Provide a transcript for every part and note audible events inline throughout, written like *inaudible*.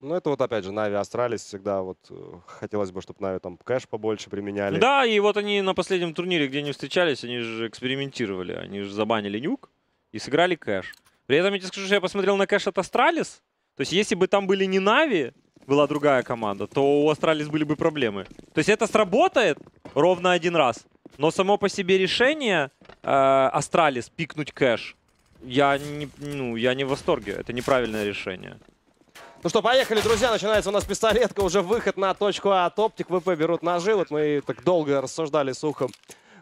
Ну, это вот опять же Нави Астралис всегда вот э, хотелось бы, чтобы Нави там кэш побольше применяли. Да, и вот они на последнем турнире, где они встречались, они же экспериментировали. Они же забанили нюк и сыграли кэш. При этом я тебе скажу, что я посмотрел на кэш от Астралис. То есть если бы там были не Нави, была другая команда, то у Астралис были бы проблемы. То есть это сработает ровно один раз. Но само по себе решение э, Астралис пикнуть кэш, я не, ну, я не в восторге. Это неправильное решение. Ну что, поехали, друзья. Начинается у нас пистолетка. Уже выход на точку А. Топтик, ВП берут ножи. Вот мы так долго рассуждали с ухом.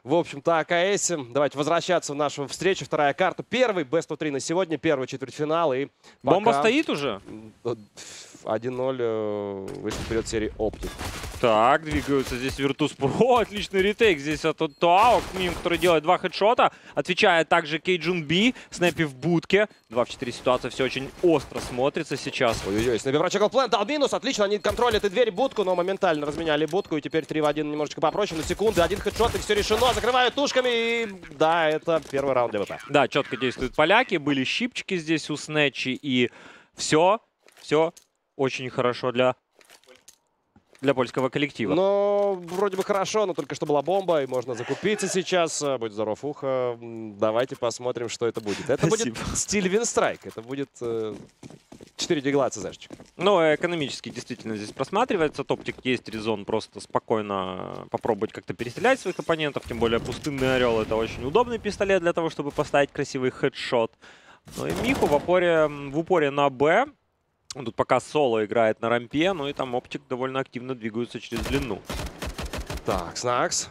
В общем-то, АКС. Давайте возвращаться в нашу встречу. Вторая карта. Первый Best 3 на сегодня. Первый четвертьфинал. И Бомба стоит уже? 1-0 э, вышли вперед серии Оптик. Так, двигаются здесь Virtus.pro. Отличный ретейк здесь от Туао, мим, который делает два хедшота. Отвечает также Кейджун Би. Снэпи в будке. 2 в 4 ситуация все очень остро смотрится сейчас. Ой-ой-ой, Снэпи прочекал план, дал минус. Отлично, они контролят и дверь, будку, но моментально разменяли будку. И теперь 3 в 1 немножечко попроще. На секунды один хедшот, и все решено. Закрывают тушками. И да, это первый раунд ДВП. Да, четко действуют поляки. Были щипчики здесь у Снэчи. И все, все очень хорошо для для польского коллектива. Ну, вроде бы хорошо, но только что была бомба, и можно закупиться сейчас. Будь здоров, ухо. Давайте посмотрим, что это будет. Это Спасибо. будет стиль Винстрайк. Это будет э, 4 дигла ЦЗшечек. Ну, экономически действительно здесь просматривается. Топтик есть резон просто спокойно попробовать как-то перестрелять своих оппонентов. Тем более пустынный орел это очень удобный пистолет для того, чтобы поставить красивый хедшот. Ну и Миху в упоре, в упоре на Б. Тут пока соло играет на рампе, ну и там оптик довольно активно двигаются через длину. Так, Снакс.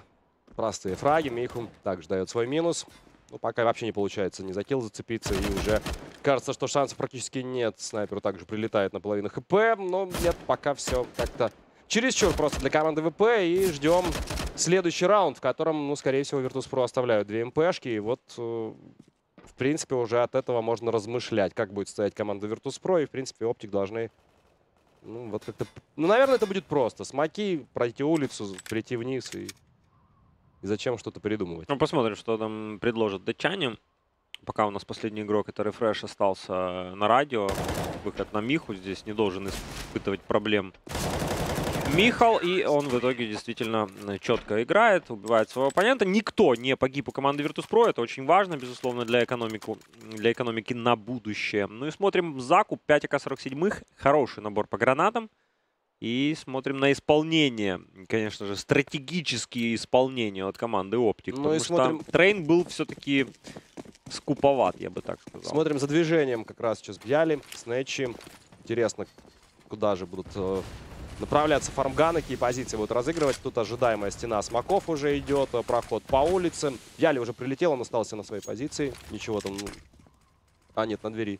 Простые фраги. Миху также дает свой минус. Ну, пока вообще не получается ни за килл зацепиться, и уже кажется, что шансов практически нет. Снайперу также прилетает на половину хп, но нет, пока все как-то чересчур просто для команды ВП. И ждем следующий раунд, в котором, ну, скорее всего, Virtus.pro оставляют две МПшки. И вот э, в принципе, уже от этого можно размышлять, как будет стоять команда Virtus.pro. И, в принципе, Оптик должны... Ну, вот как-то... Ну, наверное, это будет просто. Смоки, пройти улицу, прийти вниз и... И зачем что-то придумывать? Ну, посмотрим, что там предложат датчане. Пока у нас последний игрок, это Рефреш, остался на радио. Выход на Миху здесь не должен испытывать проблем Михал, и он в итоге действительно четко играет, убивает своего оппонента. Никто не погиб у команды Virtus.pro, это очень важно, безусловно, для, экономику, для экономики на будущее. Ну и смотрим закуп 5 АК-47, хороший набор по гранатам. И смотрим на исполнение, конечно же, стратегические исполнения от команды OpTic. Ну потому смотрим... что Трейн был все-таки скуповат, я бы так сказал. Смотрим за движением как раз сейчас Бьяли, Снэчи. Интересно, куда же будут э, направляться фармганы, какие позиции будут разыгрывать. Тут ожидаемая стена смоков уже идет, э, проход по улице. Яли уже прилетел, он остался на своей позиции. Ничего там... Ну... А, нет, на двери.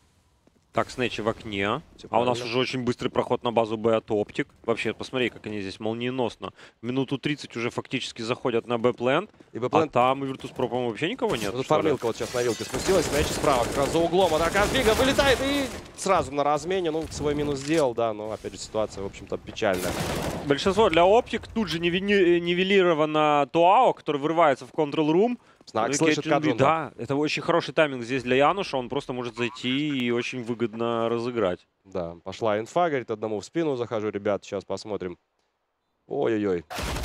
Так, Снэчи в окне. Все а у нас уже очень быстрый проход на базу Б от Оптик. Вообще, посмотри, как они здесь молниеносно. Минуту 30 уже фактически заходят на Б-плент. А там и Virtus.pro, по-моему, вообще никого нет. Ну, фармилка вот сейчас на вилке спустилась. Снэчи справа, как раз за углом. Атака Бига вылетает и сразу на размене. Ну, свой минус сделал, да. Но, опять же, ситуация, в общем-то, печальная. Большинство для Оптик. Тут же нивелировано Туао, который вырывается в контрол-рум. Знак ну, слышит Каджун. Да, это очень хороший тайминг здесь для Януша. Он просто может зайти и очень выгодно разыграть. Да, пошла инфа, говорит, одному в спину захожу. Ребят, сейчас посмотрим. Ой-ой-ой.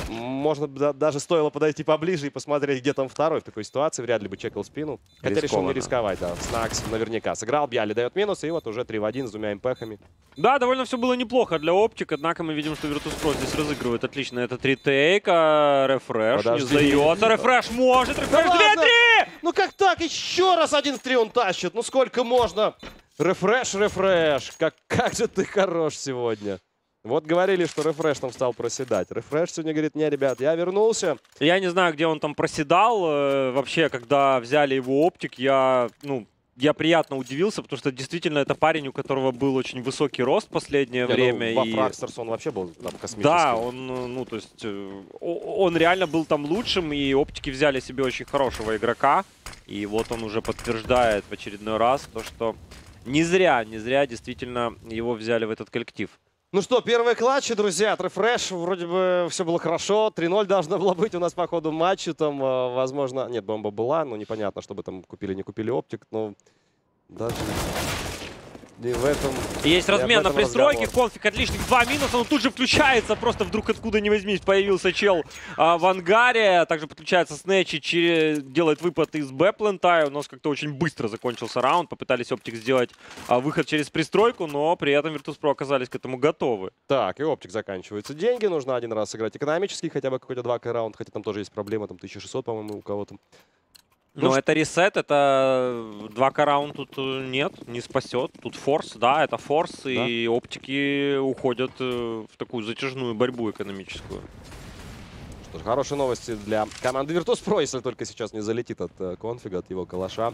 Можно даже стоило подойти поближе и посмотреть, где там второй. В такой ситуации вряд ли бы чекал спину. Хотя решил не рисковать, да. Снакс наверняка сыграл. Бьяли дает минус, и вот уже 3 в 1 с двумя импехами. Да, довольно все было неплохо для оптик, однако мы видим, что Virtus.pro здесь разыгрывает отлично этот ретейк, а Рефреш не сдается. Рефреш может, Рефреш да 2-3! Ну как так? Еще раз один в 3 он тащит. Ну сколько можно? Рефреш, рефреш. Как, как же ты хорош сегодня. Вот говорили, что рефреш там стал проседать. Рефреш сегодня говорит, не, ребят, я вернулся. Я не знаю, где он там проседал. Э, вообще, когда взяли его оптик, я, ну, я приятно удивился, потому что действительно это парень, у которого был очень высокий рост в последнее не, время. Ну, и... Фракстерс он вообще был там космический. Да, он, ну, то есть, э, он реально был там лучшим, и оптики взяли себе очень хорошего игрока. И вот он уже подтверждает в очередной раз то, что не зря, не зря действительно его взяли в этот коллектив. Ну что, первые клатчи, друзья, от. Вроде бы все было хорошо. 3-0 должно было быть у нас по ходу матча. Там, э, возможно... Нет, бомба была, но непонятно, чтобы там купили, не купили оптик. Но даже... И в этом... Есть И размен на пристройке, разговор. конфиг от лишних два минуса, он тут же включается, просто вдруг откуда ни возьмись появился чел а, в ангаре, также подключается Снэчи, че- делает выпад из Б-плента, у нас как-то очень быстро закончился раунд, попытались Оптик сделать а, выход через пристройку, но при этом Virtus.pro оказались к этому готовы. Так, и оптик заканчиваются деньги. Нужно один раз сыграть экономический, хотя бы какой-то 2 раунд, хотя там тоже есть проблема, там 1600, по-моему, у кого-то. Ну Но ш- это ресет, это 2К раунд тут э, нет, не спасет. Тут форс, да, это форс, и оптики уходят э, в такую затяжную борьбу экономическую. Что ж, хорошие новости для команды Virtus.pro, если только сейчас не залетит от э, конфига, от его калаша.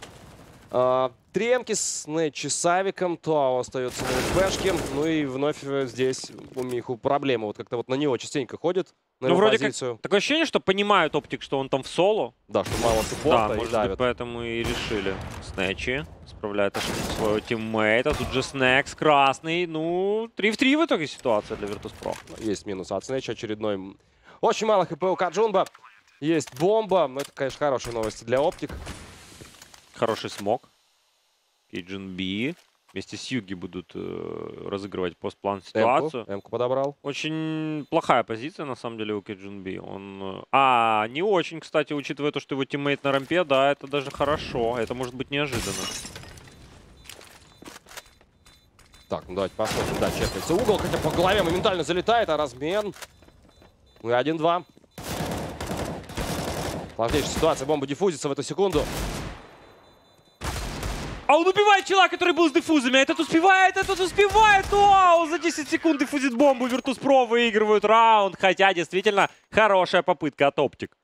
А, Тремки с Нетчи с Авиком, Туао остается на ФБшке. Ну и вновь э, здесь у Миху проблема. Вот как-то вот на него частенько ходит, на Ну, вроде как- позицию. Такое ощущение, что понимают оптик, что он там в соло. Да, что мало суппорта да, и может давит. быть, поэтому и решили. Снэчи справляет ошибку своего тиммейта. Тут же Snax красный. Ну, 3 в 3 в итоге ситуация для Virtus.pro. Есть минус от Снэча очередной. Очень мало HP у Каджунба. Есть бомба. Ну, Это, конечно, хорошие новости для OpTic. Хороший смог. Кейджин Би. Вместе с Юги будут э, разыгрывать постплан ситуацию. Эмку подобрал. Очень плохая позиция, на самом деле, у Кейджин Би. Он... э, А, не очень, кстати, учитывая то, что его тиммейт на рампе, да, это даже хорошо. Это может быть неожиданно. Так, ну давайте посмотрим. Да, чекается угол, хотя по голове моментально залетает, а размен. Ну и 1-2. Сложнейшая ситуация. Бомба диффузится в эту секунду. А он убивает чела, который был с диффузами. Этот успевает, этот успевает. Вау, за 10 секунд диффузит бомбу. Virtus.pro выигрывают раунд. Хотя, действительно, хорошая попытка от Оптик.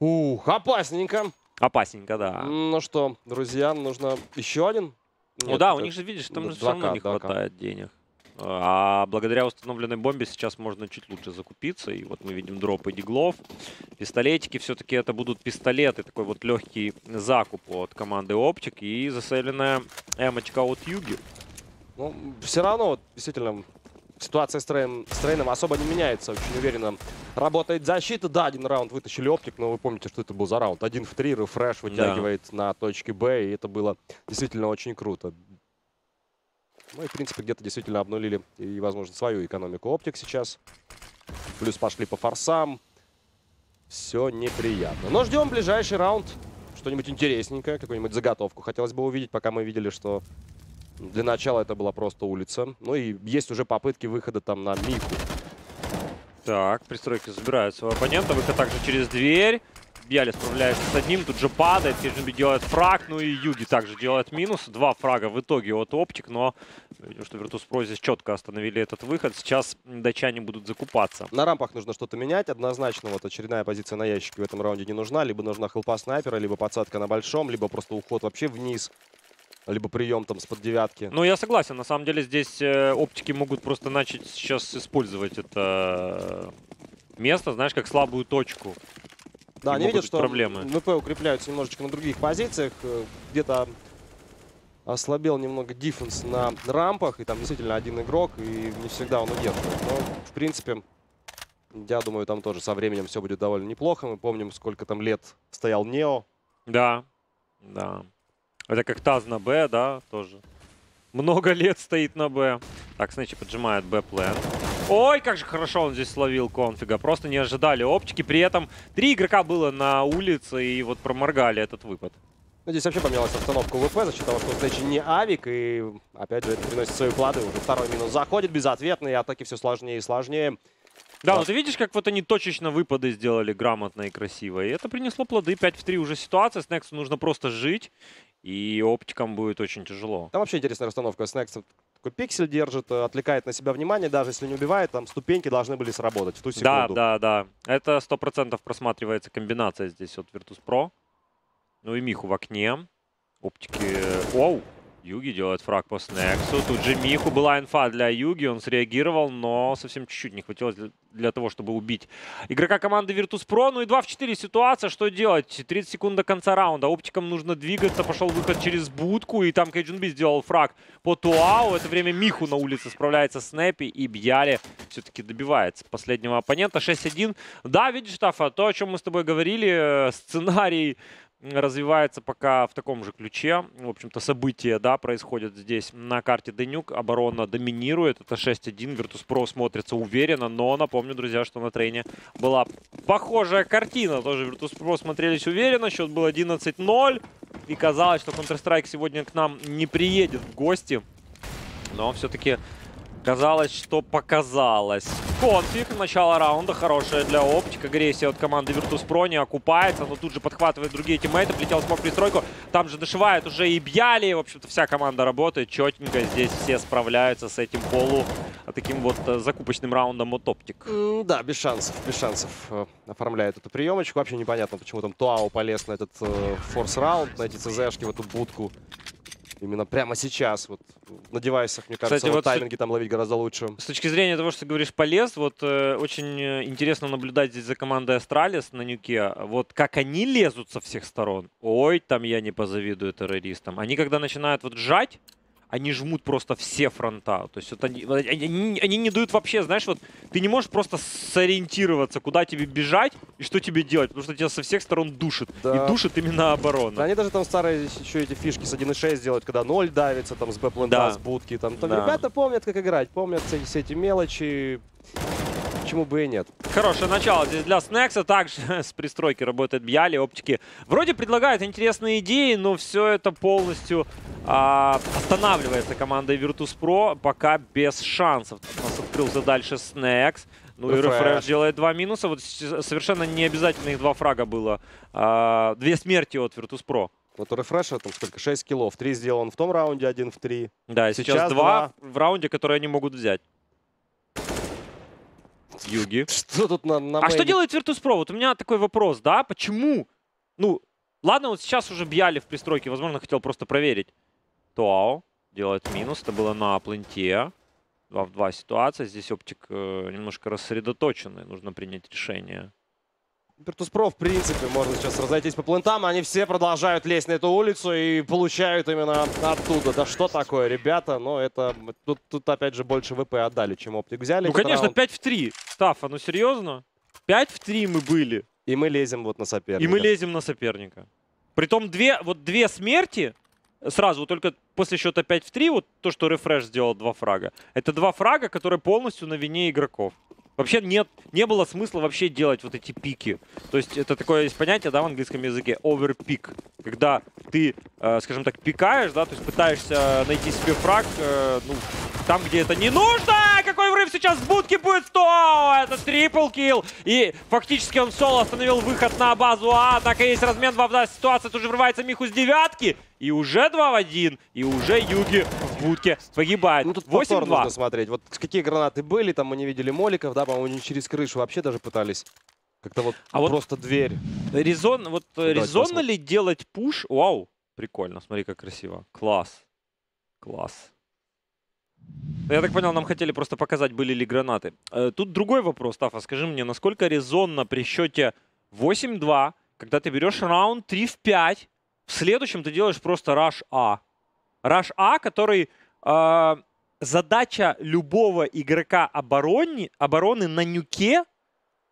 Ух, опасненько. Опасненько, да. Ну что, друзья, нужно еще один. Ну Нет, да, у них же, видишь, там д- же все равно 2К, не 2К. хватает денег. А благодаря установленной бомбе сейчас можно чуть лучше закупиться. И вот мы видим дропы диглов. Пистолетики все-таки это будут пистолеты. Такой вот легкий закуп от команды OpTic. И заселенная эмочка от Юги. Ну, все равно, вот, действительно, ситуация с, Трейн, с Трейном особо не меняется. Очень уверенно работает защита. Да, один раунд вытащили OpTic, но вы помните, что это был за раунд. Один в три, рефреш вытягивает на точке Б, и это было действительно очень круто. Ну и, в принципе, где-то действительно обнулили и, возможно, свою экономику оптик сейчас. Плюс пошли по форсам. Все неприятно. Но ждем ближайший раунд. Что-нибудь интересненькое, какую-нибудь заготовку хотелось бы увидеть, пока мы видели, что для начала это была просто улица. Ну и есть уже попытки выхода там на Миху. Так, пристройки забирают своего оппонента. Выход также через дверь. Бьяли справляется с одним, тут же падает. Киджинби делает фраг, ну и Юги также делает минус. Два фрага в итоге от Оптик, но видим, что Virtus.pro здесь четко остановили этот выход. Сейчас датчане будут закупаться. На рампах нужно что-то менять. Однозначно вот очередная позиция на ящике в этом раунде не нужна. Либо нужна хелпа снайпера, либо подсадка на большом, либо просто уход вообще вниз. Либо прием там с под девятки. Ну, я согласен. На самом деле здесь э, оптики могут просто начать сейчас использовать это место, знаешь, как слабую точку. Да, они видят, что проблемы. МП укрепляются немножечко на других позициях. э, Где-то ослабел немного диффенс на рампах. И там действительно один игрок, и не всегда он удерживает. Но, в принципе, я думаю, там тоже со временем все будет довольно неплохо. Мы помним, сколько там лет стоял Нео. Да, да. Это как Таз на Б, да, тоже. Много лет стоит на Б. Так, Снэчи поджимает Б-плен. Ой, как же хорошо он здесь словил конфига. Просто не ожидали оптики. При этом три игрока было на улице и вот проморгали этот выпад. Ну, здесь вообще поменялась обстановка ВП за счет того, что встреча не авик. И, опять же, это приносит свои плоды. Уже второй минус заходит безответные. Атаки все сложнее и сложнее. Да, Да. ну ты видишь, как вот они точечно выпады сделали грамотно и красиво. И это принесло плоды. 5 в 3 уже ситуация. Снексу нужно просто жить. И оптикам будет очень тяжело. Там вообще интересная расстановка. Снекс такой пиксель держит, э, отвлекает на себя внимание. Даже если не убивает, там ступеньки должны были сработать в ту Да, секунду. да, да. Это сто процентов просматривается комбинация здесь от Virtus.pro. Ну и Миху в окне. Оптики... Оу! Юги делает фраг по Снексу. Тут же Миху была инфа для Юги. Он среагировал, но совсем чуть-чуть не хватило для, того, чтобы убить игрока команды Virtus.pro. Ну и 2 в 4 ситуация. Что делать? 30 секунд до конца раунда. Оптикам нужно двигаться. Пошел выход через будку. И там Кейджунби сделал фраг по Туау. В это время Миху на улице справляется с Снэпи. И Бьяли все-таки добивается последнего оппонента. 6-1. Да, видишь, Тафа, то, о чем мы с тобой говорили, э, сценарий развивается пока в таком же ключе. В общем-то, события, да, происходят здесь на карте Денюк. Оборона доминирует. Это 6-1. Virtus.pro смотрится уверенно. Но напомню, друзья, что на трейне была похожая картина. Тоже Virtus.pro смотрелись уверенно. Счет был 11-0. И казалось, что Counter-Strike сегодня к нам не приедет в гости. Но все-таки Казалось, что показалось. Конфиг. Начало раунда хорошее для оптик. Агрессия от команды Virtus.pro не окупается, но тут же подхватывает другие тиммейты. Полетел смог пристройку. Там же дошивает уже и Бьяли. В общем-то, вся команда работает четенько. Здесь все справляются с этим полу а таким вот э, закупочным раундом от оптик. Да, без шансов. Без шансов э, оформляет эту приемочку. Вообще непонятно, почему там Туау полез на этот э, форс-раунд, на эти CZ шки, в эту будку. Именно прямо сейчас. Вот на девайсах, мне кажется, Кстати, вот тайминги там ловить гораздо лучше. С точки зрения того, что ты говоришь, полез, вот э, очень э, интересно наблюдать здесь за командой Астралис на нюке. Вот как они лезут со всех сторон. Ой, там я не позавидую террористам. Они когда начинают вот сжать, они жмут просто все фронта. То есть вот они, они, они не дают вообще, знаешь, вот ты не можешь просто сориентироваться, куда тебе бежать и что тебе делать, потому что тебя со всех сторон душит. Да. И душит именно оборона. Да, они даже там старые еще эти фишки с 1.6 делают, когда 0 давится, там с бэплента, Да. с будки. Там, там Да. ребята помнят, как играть, помнят все, все эти мелочи. Почему бы и нет? Хорошее начало здесь для Снекса. Также *laughs* с пристройки работает Бьяли, оптики. Вроде предлагают интересные идеи, но все это полностью а, останавливается командой Virtus.pro пока без шансов. У нас открылся дальше Снекс. Ну и Refresh. Refresh делает два минуса. Вот совершенно не обязательно их два фрага было. А, две смерти от Virtus.pro. Вот у рефреша там сколько? 6 киллов. 3 сделан в том раунде, один в 3. Да, и сейчас, Сейчас два в раунде, которые они могут взять. Юги. *laughs* Что тут на, на А что мейне? делает Virtus.pro? Вот у меня такой вопрос, да? Почему? Ну, ладно, вот сейчас уже бьяли в пристройке, возможно, хотел просто проверить. Туау делает минус, это было на пленте. 2 в 2 ситуация, здесь оптик э, немножко рассредоточенный, нужно принять решение. Virtus.pro, в принципе, можно сейчас разойтись по плентам. Они все продолжают лезть на эту улицу и получают именно оттуда. Да что такое, ребята? Но это... Тут, тут опять же, больше ВП отдали, чем оптик взяли. Ну, конечно, раунд. 5 в 3. Стафа, ну серьезно? 5 в 3 мы были. И мы лезем вот на соперника. И мы лезем на соперника. Притом две, вот две смерти сразу, вот только после счета 5 в 3, вот то, что Refresh сделал два фрага, это два фрага, которые полностью на вине игроков. Вообще нет, не было смысла вообще делать вот эти пики. То есть это такое есть понятие, да, в английском языке, overpick. Когда ты, э, скажем так, пикаешь, да, то есть пытаешься найти себе фраг, э, ну, там, где это не нужно. Какой врыв сейчас в будке будет? 100! Это трипл килл. И фактически он соло остановил выход на базу А. Так и есть размен 2 в 2 ситуация. Тут же врывается Миху с девятки. И уже 2 в 1. И уже Юги будке погибает. Ну, тут повтор 8-2. нужно смотреть. Вот какие гранаты были, там мы не видели моликов, да, по-моему, не через крышу вообще даже пытались. Как-то вот А вот- просто дверь. Резон, вот э, Давайте резонно посмотрим. ли делать пуш? Вау, прикольно, смотри, как красиво. Класс. Класс. Ну, Я так понял, нам хотели просто показать, были ли гранаты. Э, Тут другой вопрос, Тафа, скажи мне, насколько резонно при счете 8-2, когда ты берешь раунд 3 в 5, в следующем ты делаешь просто раш А. Раш А, который... э, задача любого игрока обороны, обороны на нюке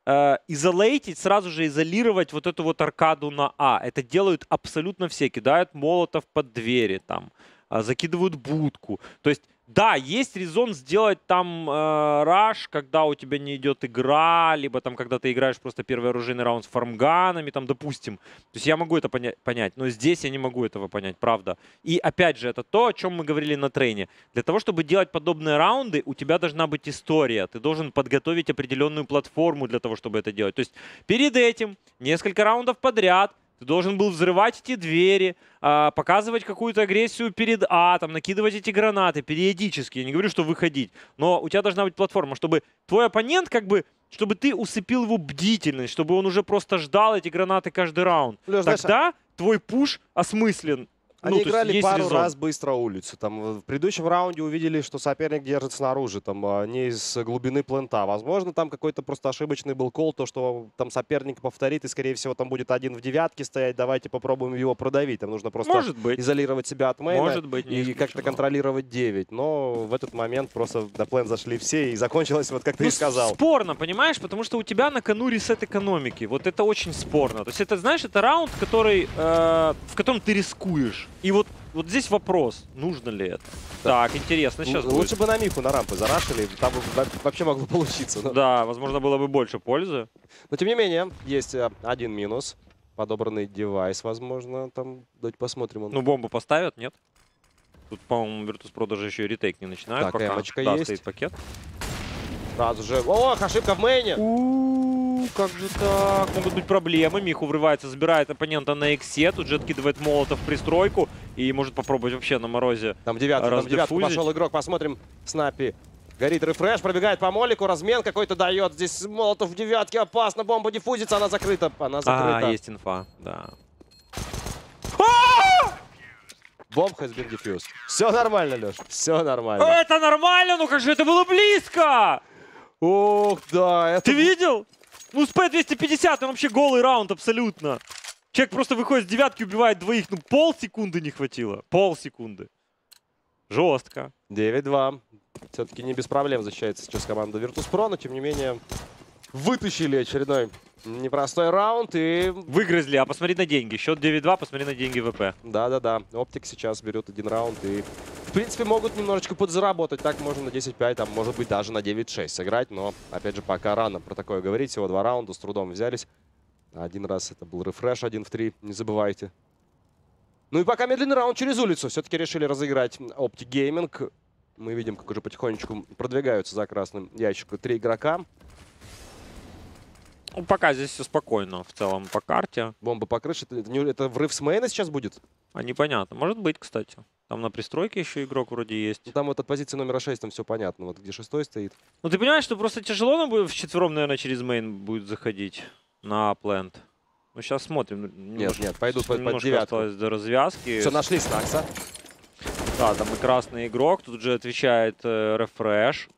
э, изолейтить, сразу же изолировать вот эту вот аркаду на А. Это делают абсолютно все. Кидают молотов под двери, там, а, закидывают будку. То есть, да, есть резон сделать там э, когда у тебя не идет игра, либо там, когда ты играешь просто первый оружейный раунд с фармганами, там, допустим. То есть я могу это поня- понять, но здесь я не могу этого понять, правда. И опять же, это то, о чем мы говорили на трейне. Для того, чтобы делать подобные раунды, у тебя должна быть история. Ты должен подготовить определенную платформу для того, чтобы это делать. То есть перед этим несколько раундов подряд ты должен был взрывать эти двери, а, показывать какую-то агрессию перед А, там, накидывать эти гранаты периодически. Я не говорю, что выходить. Но у тебя должна быть платформа, чтобы твой оппонент как бы чтобы ты усыпил его бдительность, чтобы он уже просто ждал эти гранаты каждый раунд. Знаешь, Тогда твой пуш осмыслен. Они Ну, играли пару резон. раз быстро улицу. Там в предыдущем раунде увидели, что соперник держит снаружи, там а, не из глубины плента. Возможно, там какой-то просто ошибочный был кол, то, что там соперник повторит, и, скорее всего, там будет один в девятке стоять. Давайте попробуем его продавить. Там нужно просто Может быть. изолировать себя от мейна Может быть, и как-то контролировать 9. Но в этот момент просто до плен зашли все, и закончилось, вот как ты Ну, и сказал. Спорно, понимаешь, потому что у тебя на кону ресет экономики. Вот это очень спорно. То есть это, знаешь, это раунд, который, э, в котором ты рискуешь. И вот, вот здесь вопрос, нужно ли это. Так, интересно, сейчас Л- Лучше бы на Миху на рампы зарашили, там вообще могло получиться. но- Да, возможно, было бы больше пользы. Но тем не менее, есть э, один минус. Подобранный девайс, возможно, там, давайте посмотрим. Он. Ну, бомбу поставят, нет? Тут, по-моему, Virtus.pro даже еще и ретейк не начинает Так, пока. да, есть. стоит пакет. Сразу же. Ох, ошибка в мейне! У, как же так? Могут быть проблемы. Миху врывается, забирает оппонента на иксе. Тут же откидывает молотов в пристройку. И может попробовать вообще на морозе. Там девятка, там девятка пошел игрок. Посмотрим. Снапи. Горит рефреш, пробегает по молику, размен какой-то дает. Здесь молотов в девятке, опасно, бомба диффузится, она закрыта. Она закрыта. А, есть инфа, да. Бомб has been diffused. Все нормально, Леш, все нормально. Это нормально, ну как же это было близко! Ух, да, это... Ты видел? Ну, с П-250, он вообще голый раунд абсолютно. Человек просто выходит с девятки, убивает двоих. Ну, полсекунды не хватило. Полсекунды. Жестко. 9-2. Все-таки не без проблем защищается сейчас команда Virtus.pro, но тем не менее вытащили очередной непростой раунд и Выгрызли, а посмотри на деньги. Счет 9-2, посмотри на деньги ВП. Да-да-да, Оптик сейчас берет один раунд и, принципе, могут немножечко подзаработать. Так можно на 10-5, там, может быть, даже на 9-6 сыграть. Но, опять же, пока рано про такое говорить. Всего два раунда, с трудом взялись. Один раз это был рефреш, один в три, не забывайте. Ну и пока медленный раунд через улицу. Все-таки решили разыграть Optic Gaming. Мы видим, как уже потихонечку продвигаются за красным ящиком три игрока. Ну, пока здесь все спокойно в целом по карте. Бомба по крыше. Это, не- это врыв с мейна сейчас будет? А непонятно. Может быть, кстати. Там на пристройке еще игрок вроде есть. Ну, Там вот от позиции номера 6 там все понятно. Вот где шестой стоит. Ну ты понимаешь, что просто тяжело нам будет вчетвером, наверное, через мейн будет заходить на плент. Ну сейчас смотрим. Немножко- нет, пойдут под- под немножко девятку. осталось до развязки. Все, нашли Снакса. Да, там и красный игрок. Тут же отвечает э, рефреш.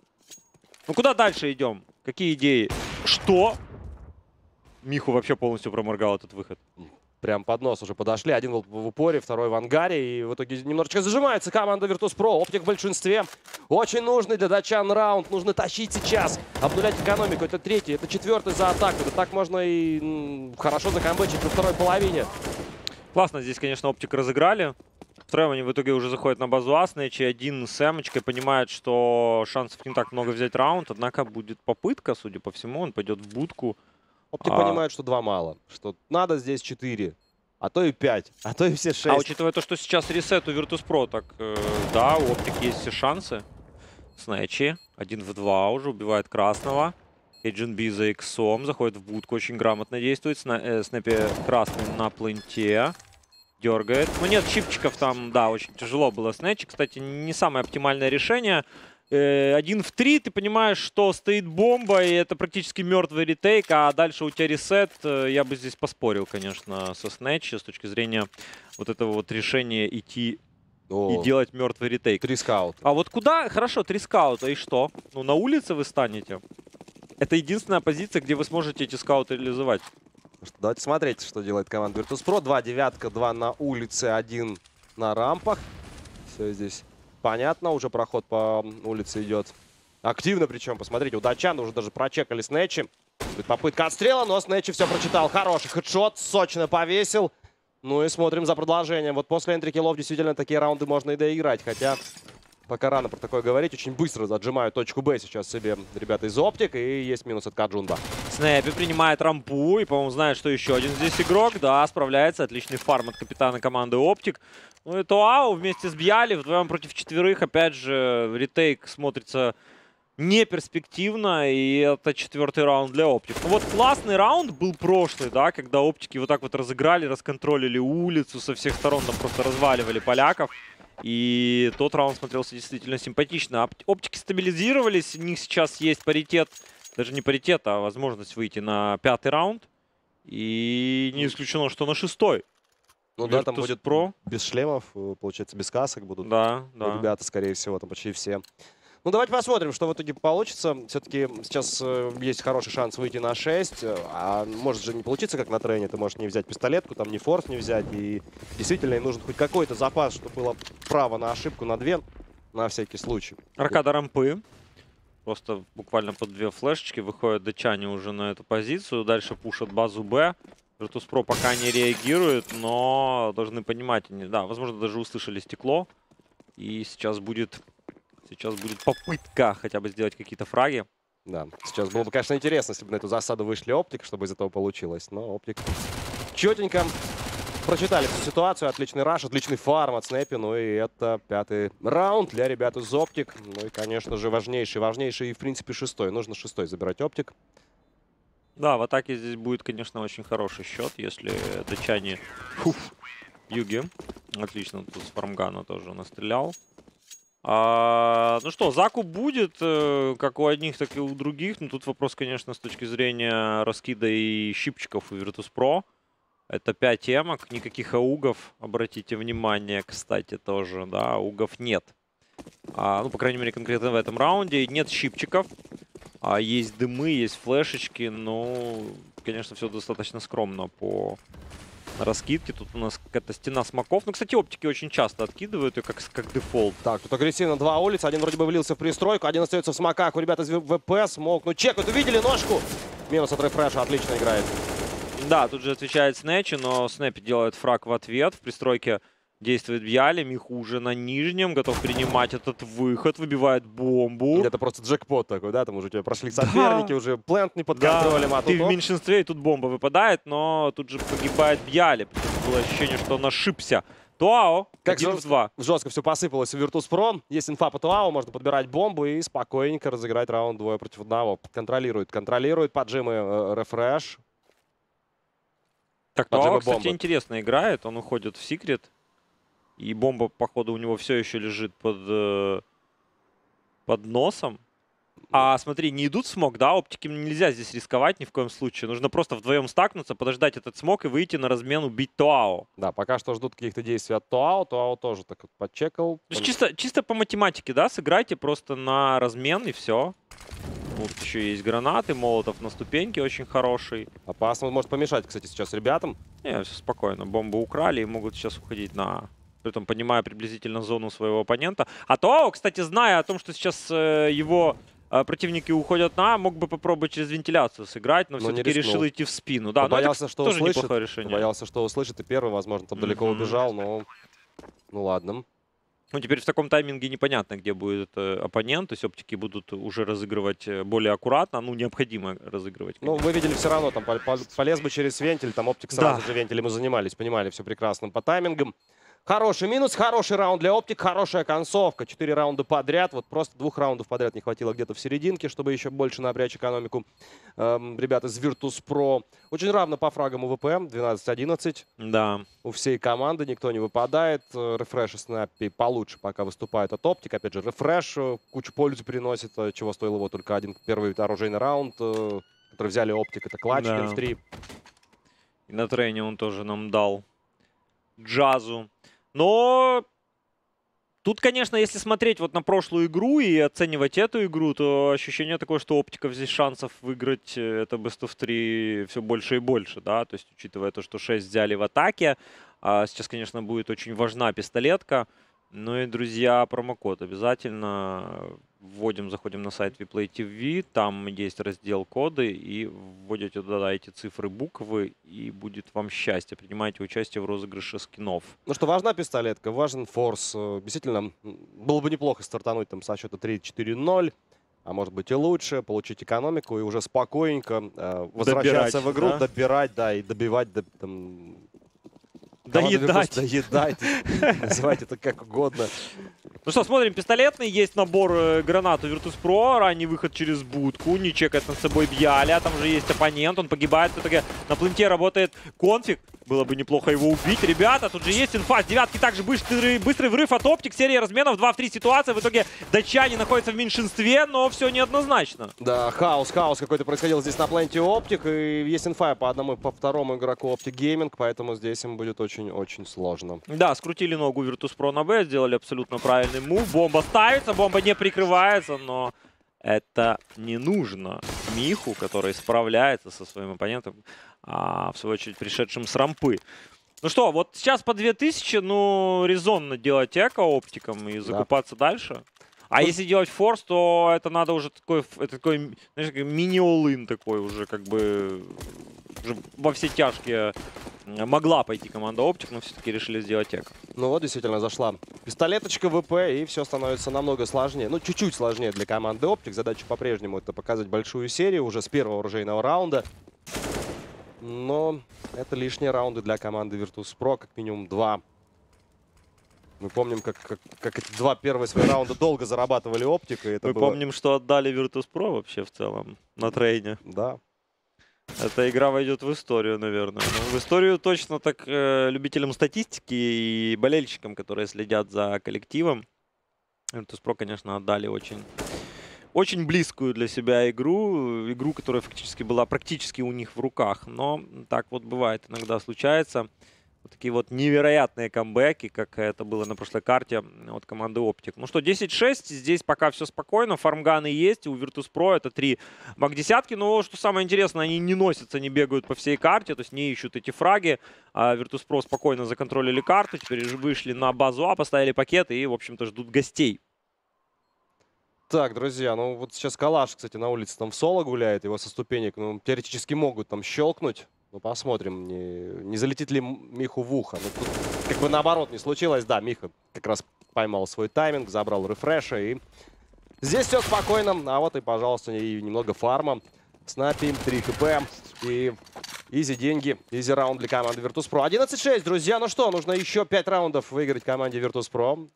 Ну куда дальше идем? Какие идеи? Что? Миху вообще полностью проморгал этот выход. Прям под нос уже подошли. Один был в упоре, второй в ангаре. И в итоге немножечко зажимается команда Virtus.pro. Оптик в большинстве. Очень нужный для датчан раунд. Нужно тащить сейчас. Обнулять экономику. Это третий, это четвертый за атаку. Да так можно и хорошо закомбычить во второй половине. Классно здесь, конечно, оптик разыграли. Втроем они в итоге уже заходят на базу Аснэч, и один с эмочкой понимает, что шансов не так много взять раунд, однако будет попытка, судя по всему, он пойдет в будку. Оптик А. понимает, что два мало. Что надо здесь четыре. А то и пять. А то и все шесть. А учитывая то, что сейчас ресет у Virtus.pro, так э, да, у Оптик есть все шансы. Снэчи, один в два уже, убивает красного. Agent B за иксом, заходит в будку, очень грамотно действует. Сна э, Снэпи красный на пленте. Дергает. Ну нет, чипчиков там, да, очень тяжело было снэчи. Кстати, не самое оптимальное решение. Э, Один в три, ты понимаешь, что стоит бомба, и это практически мертвый ретейк, а дальше у тебя ресет. Э, Я бы здесь поспорил, конечно, со снэчи с точки зрения вот этого вот решения идти О, и делать мертвый ретейк. Три скаута. А вот куда? Хорошо, три скаута, и что? Ну, на улице вы станете. Это единственная позиция, где вы сможете эти скауты реализовать. Давайте смотреть, что делает команда Virtus.pro. Два девятка, два на улице, один на рампах. Все здесь понятно. Уже проход по улице идет активно. Причем, посмотрите, у датчан уже даже прочекали снэчи. Попытка отстрела, но снэчи все прочитал. Хороший хедшот, сочно повесил. Ну и смотрим за продолжением. Вот после энтрикилов действительно такие раунды можно и доиграть. Хотя пока рано про такое говорить. Очень быстро отжимают точку Б сейчас себе ребята из Оптик. И есть минус от Каджунба. Снэпи принимает рампу и, по-моему, знает, что еще один здесь игрок. Да, справляется. Отличный фарм от капитана команды Оптик. Ну и Туау вместе с Бьяли вдвоем против четверых. Опять же, ретейк смотрится неперспективно, и это четвертый раунд для Оптик. Ну вот классный раунд был прошлый, да, когда Оптики вот так вот разыграли, расконтролили улицу со всех сторон, там просто разваливали поляков. И тот раунд смотрелся действительно симпатично. Оп- Оптики стабилизировались, у них сейчас есть паритет, даже не паритет, а возможность выйти на пятый раунд. И не исключено, что на шестой. Ну да, там Virtus будет Pro. без шлемов, э, получается, без касок будут Да, Ну, да. ребята, скорее всего, там почти все. Ну, давайте посмотрим, что в итоге получится. Все-таки сейчас э, есть хороший шанс выйти на 6. э, А может же не получиться, как на трене. Ты можешь не взять пистолетку, там не форс не взять. И действительно, им нужен хоть какой-то запас, чтобы было право на ошибку на две, на всякий случай. Аркада рампы. Просто буквально под две флешечки выходит Дачани уже на эту позицию. Дальше пушат базу Б. Virtus.pro пока не реагирует, но должны понимать, они, да, возможно, даже услышали стекло. И сейчас будет, сейчас будет попытка хотя бы сделать какие-то фраги. Да, сейчас было бы, конечно, интересно, если бы на эту засаду вышли оптик, чтобы из этого получилось. Но оптик четенько прочитали всю ситуацию. Отличный раш, отличный фарм от Снэпи. Ну и это пятый раунд для ребят из оптик. Ну и, конечно же, важнейший, важнейший и, в принципе, шестой. Нужно шестой забирать оптик. Да, в атаке здесь будет, конечно, очень хороший счет, если датчане... Фуф, Юги. Отлично, тут с фармгана тоже настрелял. А, ну что, закуп будет, э, как у одних, так и у других. Но тут вопрос, конечно, с точки зрения раскида и щипчиков у Virtus.pro. Это 5 эмок, никаких аугов, обратите внимание, кстати, тоже, да, аугов нет. А, ну, по крайней мере, конкретно в этом раунде. Нет щипчиков. А есть дымы, есть флешечки, но, конечно, все достаточно скромно по раскидке. Тут у нас какая-то стена смоков. Ну, кстати, оптики очень часто откидывают ее как, как дефолт. Так, тут агрессивно два улицы. Один вроде бы влился в пристройку, один остается в смоках. У ребят из ВП смог. Ну, чекают, увидели ножку. Минус от рефреша, отлично играет. Да, тут же отвечает Снэчи, но Снэпи делает фраг в ответ. В пристройке действует Бьяли. Миху уже на нижнем, готов принимать этот выход, выбивает бомбу. Это просто джекпот такой, да? Там уже у тебя прошли соперники, уже плент не под контролем, а ты тут в оп. меньшинстве, и тут бомба выпадает, но тут же погибает Бьяли. Было ощущение, что он ошибся. Туао, Как в жестко, жестко все посыпалось в Virtus.pro. Есть инфа по Туау, можно подбирать бомбу и спокойненько разыграть раунд двое против одного. Контролирует, контролирует поджимы э, рефреш. Так, Туао, кстати, бомбы. интересно играет. Он уходит в секрет. И бомба, походу, у него все еще лежит под, э, под носом. А смотри, не идут смог, да? Оптики нельзя здесь рисковать ни в коем случае. Нужно просто вдвоем стакнуться, подождать этот смог и выйти на размен, убить Туао. Да, пока что ждут каких-то действий от Туау. Туау тоже так вот подчекал. То есть чисто, чисто по математике, да, сыграйте просто на размен и все. Вот еще есть гранаты, молотов на ступеньке очень хороший. Опасно, может помешать, кстати, сейчас ребятам. Не, все спокойно. Бомбу украли и могут сейчас уходить на... При этом понимая приблизительно зону своего оппонента. А Туао, кстати, зная о том, что сейчас э, его э, противники уходят на, А, мог бы попробовать через вентиляцию сыграть, но, Но все-таки решил идти в спину. Да, ну это, боялся, что тоже услышит. неплохое решение. Боялся, что услышит, и первый, возможно, там далеко Мгм. убежал, но... Ну ладно. Ну, теперь в таком тайминге непонятно, где будет э, оппонент. То есть оптики будут уже разыгрывать э, более аккуратно. Ну, необходимо разыгрывать. Ну, вы видели все равно, там пол- пол- полез бы через вентиль, там оптик сразу Да. же вентилем и занимались, понимали все прекрасно по таймингам. Хороший минус, хороший раунд для оптик, хорошая концовка. Четыре раунда подряд, вот просто двух раундов подряд не хватило где-то в серединке, чтобы еще больше напрячь экономику. Эм, ребята из Virtus.pro. Очень равно по фрагам у ВП, 12-11. Да. У всей команды никто не выпадает. Э, Рефреш и Снаппи получше пока выступают от оптик. Опять же, рефреш э, кучу пользы приносит, э, чего стоил его только один первый оружейный раунд, который взяли оптик. Это клатч, Да. в 3 И на трене он тоже нам дал джазу. Но тут, конечно, если смотреть вот на прошлую игру и оценивать эту игру, то ощущение такое, что оптиков здесь шансов выиграть э, это Best of 3 все больше и больше, да, то есть учитывая то, что 6 взяли в атаке, а сейчас, конечно, будет очень важна пистолетка, ну и, друзья, промокод обязательно вводим, заходим на сайт Vplay TV, там есть раздел коды, и вводите туда эти цифры, буквы, и будет вам счастье. Принимайте участие в розыгрыше скинов. Ну что, важна пистолетка, важен форс. Э, Действительно, было бы неплохо стартануть там со счета 3-4-0, а может быть и лучше, получить экономику и уже спокойненько э, возвращаться Добирать, в игру, да? добирать, да, и добивать, до- там, Доедать. Доедать, *laughs* называйте это как угодно. Ну что, смотрим, пистолетный. Есть набор э, гранат у Virtus.pro. Ранний выход через будку. Не чекает над собой Бьяля. Там же есть оппонент. Он погибает. В итоге на пленте работает конфиг. Было бы неплохо его убить. Ребята, тут же есть инфа. С девятки также быстрый, быстрый врыв от OpTic. Серия разменов 2 в 3 ситуация. В итоге датчане находятся в меньшинстве, но все неоднозначно. Да, хаос, хаос какой-то происходил здесь на пленте OpTic. И есть инфа по одному и по второму игроку OpTic Gaming, поэтому здесь им будет очень-очень сложно. Да, скрутили ногу Virtus.pro на Б, сделали абсолютно правильный мув. Бомба ставится, бомба не прикрывается, но это не нужно Миху, который справляется со своим оппонентом, а, в свою очередь пришедшим с рампы. Ну что, вот сейчас по 2000, ну, резонно делать эко оптиком и закупаться да. дальше. А если делать форс, то это надо уже такой, это такой, знаешь, мини-олын такой уже, как бы, уже во все тяжкие могла пойти команда Оптик, но все-таки решили сделать эко. Ну вот, действительно, зашла пистолеточка ВП, и все становится намного сложнее. Ну, чуть-чуть сложнее для команды Оптик. Задача по-прежнему это показать большую серию уже с первого оружейного раунда. Но это лишние раунды для команды Virtus.pro, как минимум два. Мы помним, как, как, как эти два первые свои раунда долго зарабатывали оптика. Мы было... помним, что отдали Virtus.pro вообще в целом на трейне. Да. Эта игра войдет в историю, наверное. Ну, в историю точно так э, любителям статистики и болельщикам, которые следят за коллективом. Virtus.pro, конечно, отдали очень, очень близкую для себя игру. Игру, которая фактически была практически у них в руках. Но так вот бывает, иногда случается вот такие вот невероятные камбэки, как это было на прошлой карте от команды Optic. Ну что, 10-6, здесь пока все спокойно, фармганы есть, у Virtus.pro это три маг-десятки, но что самое интересное, они не носятся, не бегают по всей карте, то есть не ищут эти фраги, а Virtus.pro спокойно законтролили карту, теперь вышли на базу А, поставили пакеты и, в общем-то, ждут гостей. Так, друзья, ну вот сейчас Калаш, кстати, на улице там в соло гуляет, его со ступенек, ну, теоретически могут там щелкнуть. Ну, посмотрим, не, не залетит ли Миху в ухо. Ну, тут как бы наоборот не случилось. Да, Миха как раз поймал свой тайминг, забрал рефреша. И здесь все спокойно. А вот и, пожалуйста, и немного фарма. Снапим, 3 хп. И изи деньги, изи раунд для команды Virtus.pro. 11-6, друзья. Ну что, нужно еще 5 раундов выиграть команде Virtus.pro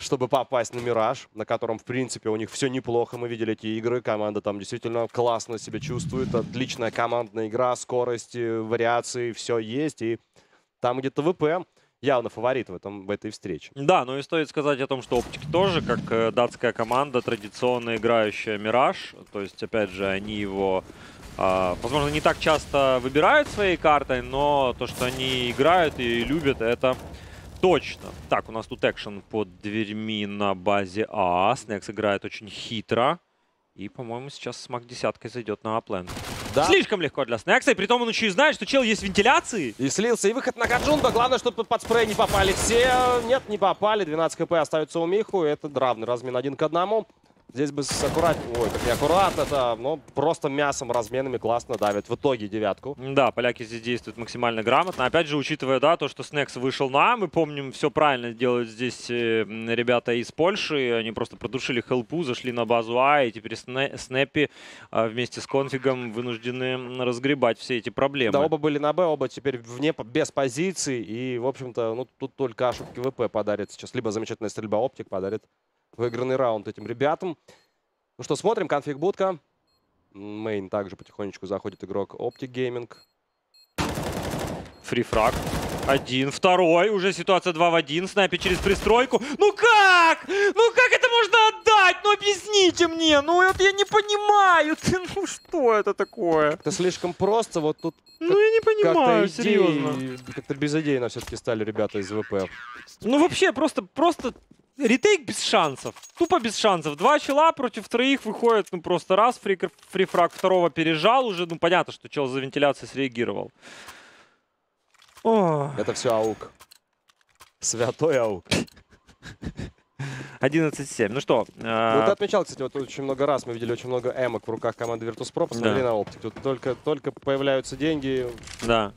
чтобы попасть на Мираж, на котором, в принципе, у них все неплохо. Мы видели эти игры, команда там действительно классно себя чувствует. Отличная командная игра, скорость, вариации, все есть. И там где-то ВП явно фаворит в, этом, в этой встрече. Да, ну и стоит сказать о том, что Оптики тоже, как э, датская команда, традиционно играющая Мираж. То есть, опять же, они его, э, возможно, не так часто выбирают своей картой, но то, что они играют и любят, это Точно. Так, у нас тут экшен под дверьми на базе А. Снекс играет очень хитро. И, по-моему, сейчас смак десяткой зайдет на аплен. Да. Слишком легко для Снекса, и при том он еще и знает, что чел есть вентиляции. И слился, и выход на Гаджунда. Главное, чтобы под спрей не попали все. Нет, не попали. 12 кп остается у Миху. Это равный размен один к одному. Здесь бы с аккуратнее, ой, как не аккуратно, это, ну, просто мясом, разменами классно давит. В итоге девятку. Да, поляки здесь действуют максимально грамотно. Опять же, учитывая, да, то, что Снекс вышел на А, мы помним, все правильно делают здесь э, ребята из Польши. Они просто продушили хелпу, зашли на базу А, и теперь Снэппи э, вместе с конфигом вынуждены разгребать все эти проблемы. Да, оба были на Б, оба теперь вне, без позиций. И, в общем-то, ну, тут только ошибки ВП подарит сейчас. Либо замечательная стрельба оптик подарит выигранный раунд этим ребятам. Ну что, смотрим, конфиг будка. Мейн также потихонечку заходит игрок Optic Gaming. Фрифраг. Один, второй. Уже ситуация 2 в 1. Снайпер через пристройку. Ну как? Ну как это можно отдать? Ну объясните мне. Ну это я не понимаю. *laughs* Ты, ну что это такое? Это слишком просто. Вот тут ну я не понимаю, как серьезно. Как-то безыдейно все-таки стали ребята из ВП. Ну вообще просто, просто ретейк без шансов. Тупо без шансов. Два чела против троих выходит, ну просто раз, фри, фрифраг второго пережал уже. Ну понятно, что чел за вентиляцией среагировал. О. Это все аук. Святой аук. 11-7. Ну что? Э... Ну, ты отмечал, кстати, вот очень много раз мы видели очень много эмок в руках команды Virtus.pro. Посмотри да. на оптик. Тут только, только появляются деньги. Да.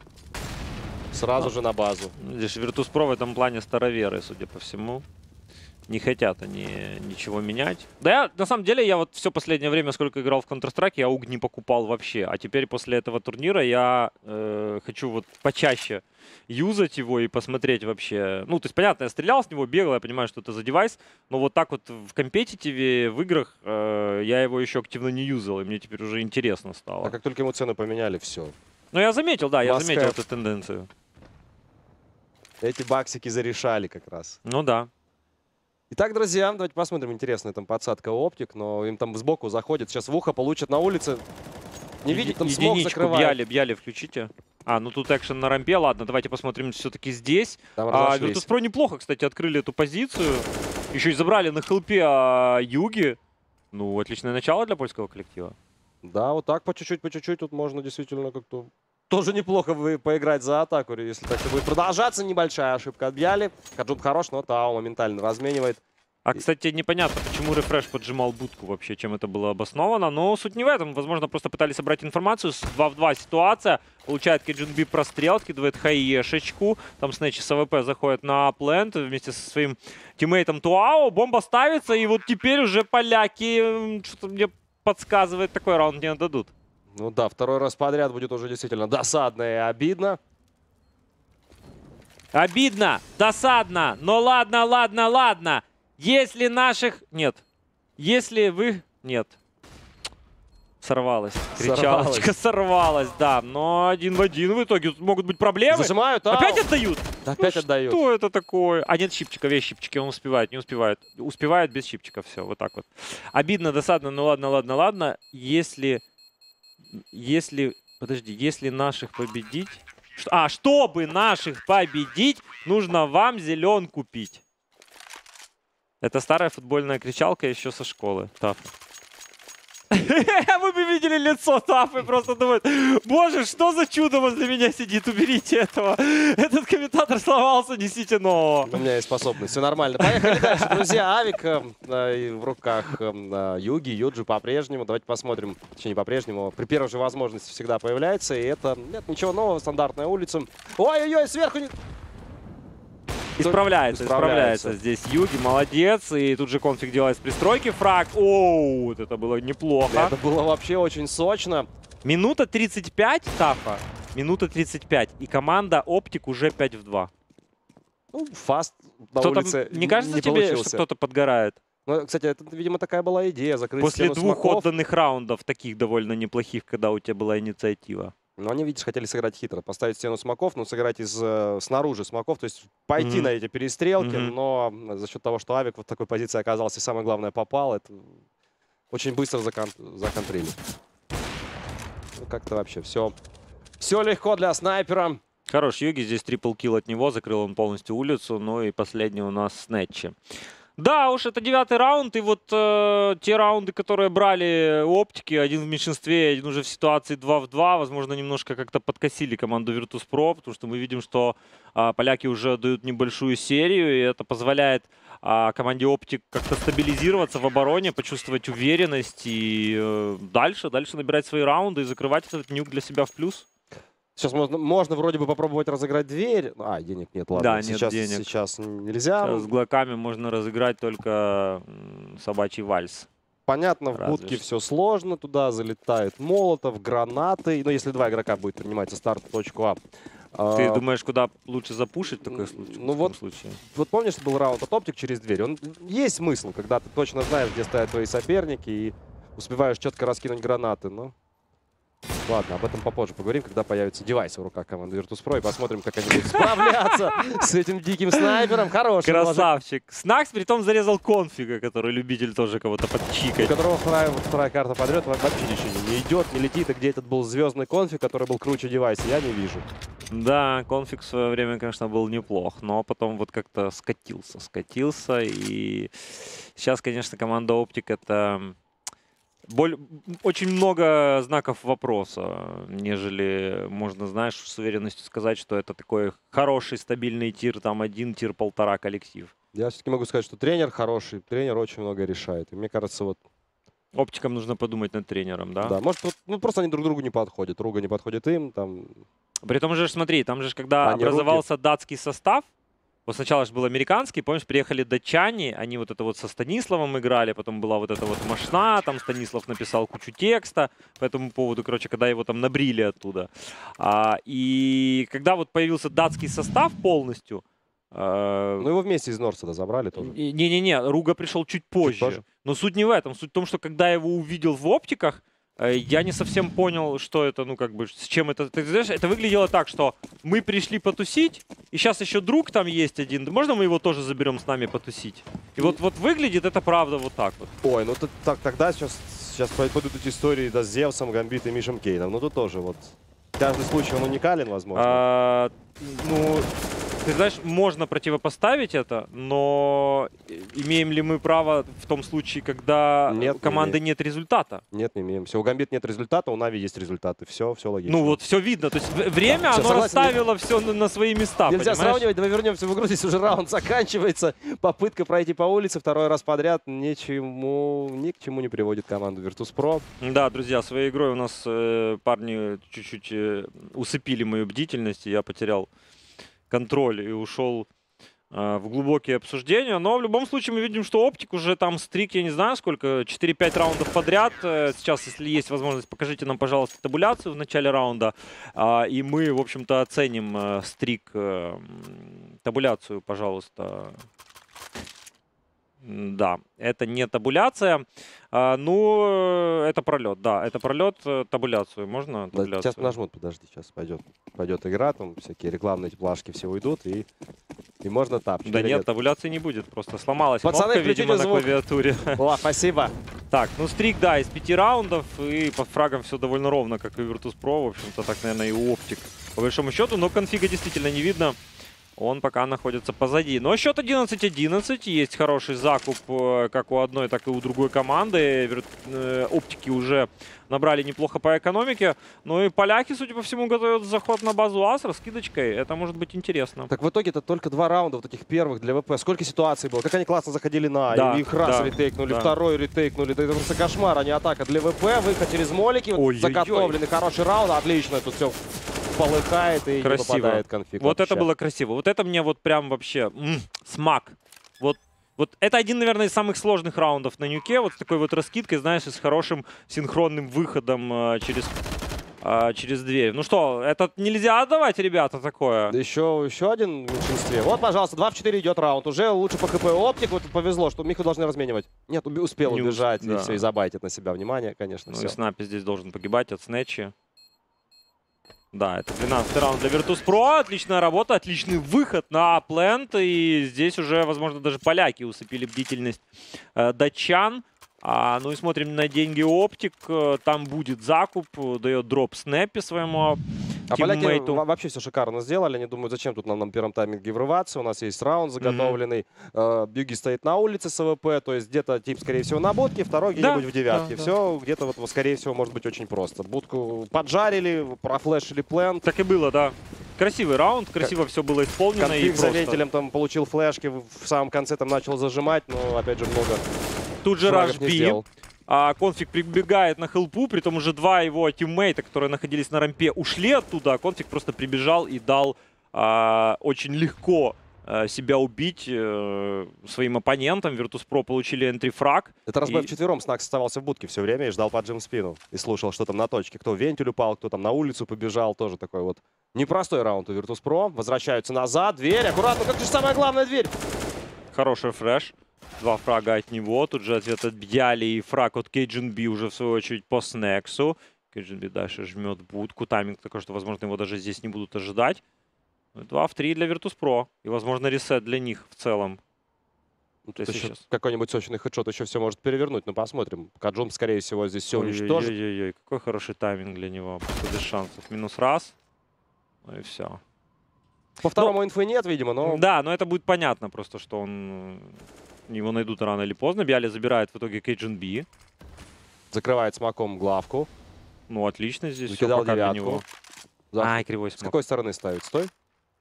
Сразу а. же на базу. Здесь Virtus.pro в этом плане староверы, судя по всему не хотят они ничего менять. Да, я, на самом деле, я вот все последнее время, сколько играл в Counter-Strike, я УГ не покупал вообще. А теперь после этого турнира я э, хочу вот почаще юзать его и посмотреть вообще. Ну, то есть, понятно, я стрелял с него, бегал, я понимаю, что это за девайс, но вот так вот в компетитиве, в играх э, я его еще активно не юзал, и мне теперь уже интересно стало. А как только ему цены поменяли, все. Ну, я заметил, да, я заметил эту тенденцию. эти баксики зарешали как раз. Ну да. Итак, друзья, давайте посмотрим. Интересная там подсадка оптик, но им там сбоку заходит. Сейчас в ухо получат на улице. Не видит, там смог закрывает. Бьяли, Бьяли, включите. А, ну тут экшен на рампе. Ладно, давайте посмотрим все-таки здесь. Там А. Virtus.pro неплохо, кстати, открыли эту позицию. Еще и забрали на хелпе а, Юги. Ну, отличное начало для польского коллектива. Да, вот так по чуть-чуть, по чуть-чуть тут можно действительно как-то... Тоже неплохо вы поиграть за атаку, если так все будет продолжаться. Небольшая ошибка от Бьяли. Хаджун хорош, но Тао моментально разменивает. А, кстати, непонятно, почему рефреш поджимал будку вообще, чем это было обосновано. Но суть не в этом. Возможно, просто пытались собрать информацию. С 2 в 2 ситуация. Получает Кеджунби прострел, откидывает хаешечку. Там Снэч с AWP заходит на плент вместе со своим тиммейтом Туао. Бомба ставится, и вот теперь уже поляки, что-то мне подсказывает, такой раунд не отдадут. Ну да, второй раз подряд будет уже действительно досадно и обидно. Обидно, досадно, но ладно, ладно, ладно. Если наших... Нет. Если вы... Нет. Сорвалась. Кричалочка *laughs* сорвалась, да. Но один в один в итоге тут могут быть проблемы. Зажимают, Тао. Опять отдают? Да, Опять Ну отдают. Что это такое? А нет щипчика, весь щипчики, он успевает, не успевает. Успевает без щипчика, все, вот так вот. Обидно, досадно, ну ладно, ладно, ладно. Если, если, подожди, если наших победить... А, чтобы наших победить, нужно вам зелен купить. Это старая футбольная кричалка еще со школы. Таф. *laughs* Вы бы видели лицо Тафы, просто думает, боже, что за чудо возле меня сидит, уберите этого. Этот комментатор сломался, несите нового. У меня есть способность. Все нормально. Поехали дальше. Друзья, Авик э, э, в руках э, э, Юги, Юджи по-прежнему. Давайте посмотрим. Точнее, не по-прежнему. При первой же возможности всегда появляется. И это, нет, ничего нового. Стандартная улица. Ой-ой-ой, сверху. Исправляется, Исправляется. исправляется. Здесь Юги, молодец. И тут же конфиг делает с пристройки фраг. Оу, вот это было неплохо. Это было вообще очень сочно. Минута 35 Тафа. Минута 35. И команда Оптик уже 5 в 2. Ну, фаст на Кто-то, улице не кажется не тебе, получился. что кто-то подгорает? Ну, кстати, это, видимо, такая была идея. Закрыть После двух смоков. отданных раундов, таких довольно неплохих, когда у тебя была инициатива. Но они, видишь, хотели сыграть хитро. Поставить стену смоков, но сыграть из, э, снаружи смоков. То есть пойти Мгм. на эти перестрелки. Мгм. Но за счет того, что Авик вот в такой позиции оказался, и самое главное, попал, это очень быстро закон- законтрили. Ну, как-то вообще все... Все легко для снайпера. Хорош Юги, здесь трипл килл от него, закрыл он полностью улицу, ну и последний у нас Снетчи. Да уж, это девятый раунд, и вот э, те раунды, которые брали оптики, один в меньшинстве, один уже в ситуации 2 в 2, возможно, немножко как-то подкосили команду Virtus.pro, потому что мы видим, что а, поляки уже дают небольшую серию, и это позволяет а, команде Оптик как-то стабилизироваться в обороне, почувствовать уверенность и э, дальше, дальше набирать свои раунды и закрывать этот нюк для себя в плюс. Сейчас можно, можно вроде бы попробовать разыграть дверь. А, денег нет, ладно. Да, нет сейчас, денег. Сейчас нельзя. Сейчас с глоками можно разыграть только собачий вальс. Понятно, в Разве будке что. все сложно. Туда залетает молотов, гранаты. Ну, если два игрока будет принимать со старта точку А. Ты А, думаешь, куда лучше запушить в такой случай? ну в вот случае? Вот помнишь, был раунд от оптик через дверь? Он есть смысл, когда ты точно знаешь, где стоят твои соперники и успеваешь четко раскинуть гранаты. Но ладно, об этом попозже поговорим, когда появятся девайсы в руках команды Virtus.pro и посмотрим, как они будут справляться с этим диким снайпером. Хороший Красавчик. Снакс при том зарезал конфига, который любитель тоже кого-то у подчикать. которого вторая, вторая карта подряд вообще ничего не идет, не летит. И где этот был звездный конфиг, который был круче девайса, я не вижу. Да, конфиг в свое время, конечно, был неплох, но потом вот как-то скатился, скатился. И сейчас, конечно, команда Оптик это боль... очень много знаков вопроса, нежели можно, знаешь, с уверенностью сказать, что это такой хороший, стабильный тир, там один тир, полтора коллектив. Я все-таки могу сказать, что тренер хороший, тренер очень много решает. И мне кажется, вот Оптикам нужно подумать над тренером, да? Да, может, ну, просто они друг другу не подходят. Руга не подходит им, там... При том же, смотри, там же, когда Они образовался датский состав, вот сначала же был американский, помнишь, приехали датчане, они вот это вот со Станиславом играли, потом была вот эта вот машина, там Станислав написал кучу текста по этому поводу, короче, когда его там набрили оттуда. А, и когда вот появился датский состав полностью, э, Ну, его вместе из Норсада забрали тоже. не-не-не, Руга пришел чуть позже. позже? Но суть не в этом. Суть в том, что когда я его увидел в оптиках, Я не совсем понял, что это, ну, как бы, с чем это... Ты знаешь, это выглядело так, что мы пришли потусить, и сейчас еще друг там есть один. Можно мы его тоже заберем с нами потусить? И вот, вот выглядит это правда вот так вот. Ой, ну так, тогда сейчас, сейчас пойдут эти истории да, с Зевсом, Гамбит и Мишем Кейном. Ну тут тоже вот каждый случай он уникален, возможно. А, ну, ты знаешь, можно противопоставить это, но имеем ли мы право в том случае, когда Нет, у не команды нет результата? Нет, не имеем. Все, у Гамбит нет результата, у Нави есть результаты. Все, все логично. Ну вот все видно, то есть время Да, оно согласен. расставило все на, на свои места. Нельзя понимаешь? сравнивать, давай вернемся в игру, здесь уже раунд заканчивается. Попытка пройти по улице второй раз подряд ничему, ни к чему не приводит команду Virtus.pro. Да, друзья, своей игрой у нас э, парни чуть-чуть э, усыпили мою бдительность, и я потерял контроль и ушел э, в глубокие обсуждения. Но в любом случае мы видим, что оптик уже там стрик, я не знаю сколько, 4-5 раундов подряд. Э, Сейчас, если есть возможность, покажите нам, пожалуйста, табуляцию в начале раунда. А, И мы, в общем-то, оценим э, стрик. э, Табуляцию, пожалуйста. Да, это не табуляция. А, ну, э, это пролет, да, это пролет. э, Табуляцию можно? Да, Табуляцию? Сейчас нажмут, подожди, сейчас пойдет, пойдет игра, там всякие рекламные плашки все уйдут, и, и можно тапчик. Да или нет, табуляции не будет, просто сломалась Пацаны, кнопка, видимо, включите на звук. клавиатуре. *laughs* О, спасибо. Так, ну стрик, да, из пяти раундов, и по фрагам все довольно ровно, как и Virtus.pro, в общем-то, так, наверное, и у Optic, по большому счету, но конфига действительно не видно. Он пока находится позади. Но счет 11-11. Есть хороший закуп э, как у одной, так и у другой команды. Э, Оптики уже набрали неплохо по экономике. Ну и поляки, судя по всему, готовят заход на базу А с раскидочкой. Это может быть интересно. Так в итоге это только два раунда вот таких первых для ВП. Сколько ситуаций было? Как они классно заходили на А, Да, и их раз да, ретейкнули, да. второй ретейкнули. Это просто кошмар, а не атака для ВП. Выход через молики, вот Ой-ой-ой. заготовленный хороший раунд. Отлично, тут все полыхает и Красиво. не попадает конфиг. Вот вообще. это было красиво. Вот это мне вот прям вообще м, смак. Вот, вот это один, наверное, из самых сложных раундов на нюке. Вот с такой вот раскидкой, знаешь, и с хорошим синхронным выходом э, через, э, через дверь. Ну что, это нельзя отдавать, ребята, такое. Еще, еще один в меньшинстве. Вот, пожалуйста, 2 в 4 идет раунд. Уже лучше по ХП оптик. Вот повезло, что Миху должны разменивать. Нет, успел Не убежать. И да. все, и забайтит на себя внимание, конечно. Ну все. и Снапи здесь должен погибать от снэчи. Да, это 12 раунд для Virtus.pro. Отличная работа, отличный выход на плент. И здесь уже, возможно, даже поляки усыпили бдительность э, датчан. А, ну и смотрим на деньги OpTic. Э, Там будет закуп, э, дает дроп Снэпи своему А поляки вообще все шикарно сделали. Они думают, зачем тут нам на первом тайминге врываться. У нас есть раунд заготовленный. Э, Бьюги стоит на улице с AWP. То есть где-то тип, скорее всего, на будке, второй Да, где-нибудь в девятке. да, да. Все где-то, вот, скорее всего, может быть очень просто. Будку поджарили, профлешили плент. Так и было, да. Красивый раунд, красиво все было исполнено. Конфиг за просто. вентилем там получил флешки, в самом конце там начал зажимать, но опять же много Тут же Рашби. А Конфиг прибегает на хелпу, при том уже два его тиммейта, которые находились на рампе, ушли оттуда, а Конфиг просто прибежал и дал а, очень легко а, себя убить э, своим оппонентам. Virtus.pro получили энтрифраг. Это разбой И- вчетвером Снакс оставался в будке все время и ждал поджим в спину. И слушал, что там на точке. Кто в вентиль упал, кто там на улицу побежал. Тоже такой вот непростой раунд у Virtus.pro. Возвращаются назад. Дверь. Аккуратно. Как же самая главная дверь? Хороший фреш. Два фрага от него. Тут же ответ от Бьяли и фраг от Кейджин Би уже в свою очередь по Снексу. Кейджин Би дальше жмет будку. Тайминг такой, что, возможно, его даже здесь не будут ожидать. Ну, Два в три для Virtus.pro. И, возможно, ресет для них в целом. Ну, То есть какой-нибудь сочный хедшот еще все может перевернуть. Ну, посмотрим. Каджун, скорее всего, здесь все уничтожит. Ой-ой-ой, какой хороший тайминг для него. Просто без шансов. Минус раз. Ну и все. По второму инфы нет, видимо, но... Да, но это будет понятно просто, что он... Его найдут рано или поздно. Бьяли забирает в итоге Кейджин Би. Закрывает смоком главку. Ну, отлично здесь все Закидал пока для девятку. него. За- Ай, кривой С смог. какой стороны ставить? Стой.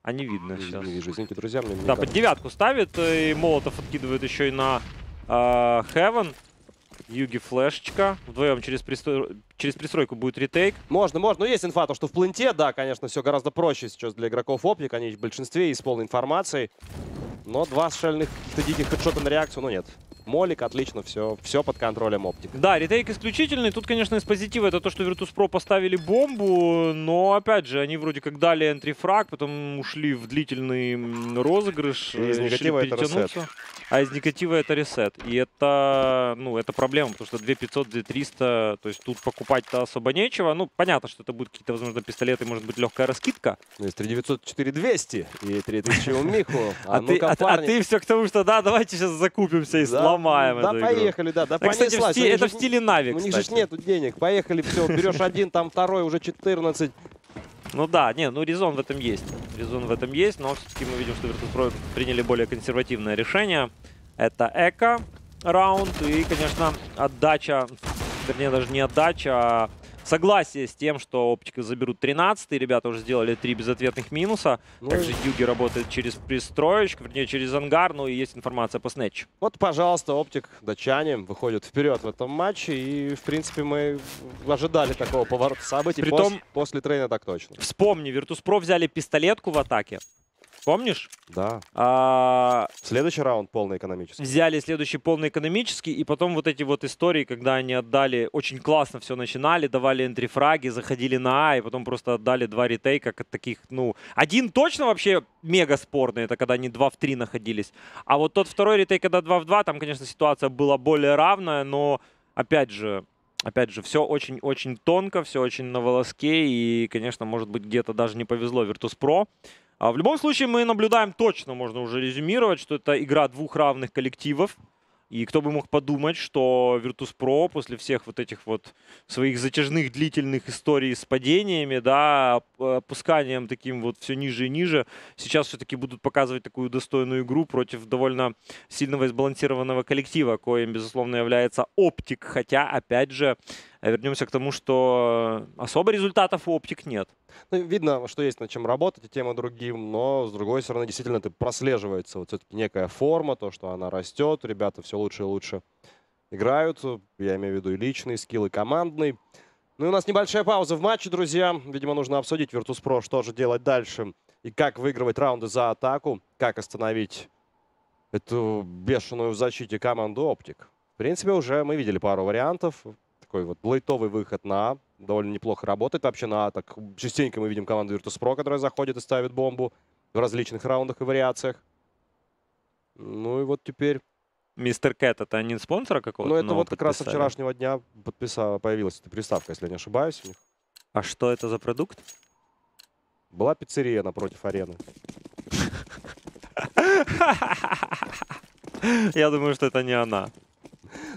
А не видно Не, сейчас. не вижу, извините, друзья. Мне не Да, под кажется. девятку ставит, э, и Молотов откидывает еще и на э, Heaven. Юги флешечка. Вдвоем через, пристрой- через пристройку будет ретейк. Можно, можно. Но есть инфа, то, что в пленте, да, конечно, все гораздо проще сейчас для игроков Оптик. Они в большинстве и с полной информацией. Но два шальных каких-то диких хедшота на реакцию, ну нет. Молик, отлично, все, все под контролем Оптик. Да, ретейк исключительный. Тут, конечно, из позитива это то, что Virtus.pro поставили бомбу, но, опять же, они вроде как дали энтрифраг, потом ушли в длительный розыгрыш. И из негатива это перетянуться. А из негатива это ресет. И это, ну, это проблема, потому что 2500, 2300, то есть тут покупать-то особо нечего. Ну, понятно, что это будут какие-то, возможно, пистолеты, может быть, легкая раскидка. Ну, есть 3900, 4200 и 3000 у Миху. А, *laughs* ты, а, а ты все к тому, что да, давайте сейчас закупимся и Да, сломаем Да, эту поехали, да, да, игру. А, кстати, в понеслась. сти- У них это в стиле Нави, У них же нету денег. Поехали, все, берешь один, там второй, уже 14. Ну да, не, ну резон в этом есть. Резон в этом есть, но все-таки мы видим, что Virtus.pro приняли более консервативное решение. Это эко раунд и, конечно, отдача, вернее, даже не отдача, а согласие с тем, что оптика заберут 13 Ребята уже сделали три безответных минуса. Ну, Также Юги работает через пристроечку, вернее, через ангар, ну и есть информация по снетчу. Вот, пожалуйста, Оптик, датчане выходят вперед в этом матче. И, в принципе, мы ожидали такого поворота событий. Притом- Пос- после трейна так точно. Вспомни, Virtus.pro взяли пистолетку в атаке. Помнишь? Да. А, Следующий раунд полный экономический. взяли следующий полный экономический, и потом вот эти вот истории, когда они отдали, очень классно все начинали, давали энтрифраги, заходили на А, и потом просто отдали два ретейка как таких, ну, один точно вообще мега спорный, это когда они 2 в 3 находились, а вот тот второй ретейк, когда 2 в 2, там, конечно, ситуация была более равная, но, опять же, Опять же, все очень-очень тонко, все очень на волоске, и, конечно, может быть, где-то даже не повезло Virtus.pro. А в любом случае, мы наблюдаем точно, можно уже резюмировать, что это игра двух равных коллективов. И кто бы мог подумать, что Virtus.pro после всех вот этих вот своих затяжных длительных историй с падениями, да, оп- опусканием таким вот все ниже и ниже, сейчас все-таки будут показывать такую достойную игру против довольно сильного и сбалансированного коллектива, коим, безусловно, является Оптик. Хотя, опять же, вернемся к тому, что особо результатов у Оптик нет. Ну, видно, что есть над чем работать и тем и другим, но, с другой стороны, действительно, это прослеживается вот все-таки некая форма, то, что она растет, ребята все лучше и лучше играют, я имею в виду и личный скилл, и командный. Ну и у нас небольшая пауза в матче, друзья. Видимо, нужно обсудить Virtus.pro, что же делать дальше и как выигрывать раунды за атаку, как остановить эту бешеную в защите команду Оптик. В принципе, уже мы видели пару вариантов. Такой вот лайтовый выход на А. Довольно неплохо работает вообще на А. Так частенько мы видим команду Virtus.pro, которая заходит и ставит бомбу в различных раундах и вариациях. Ну и вот теперь... Мистер Кэт это не спонсора какого-то? Ну это вот как раз со подписали? вчерашнего дня подписа... появилась эта приставка, если я не ошибаюсь. У них А что это за продукт? была пиццерия напротив арены. *laughs* Я думаю, что это не она.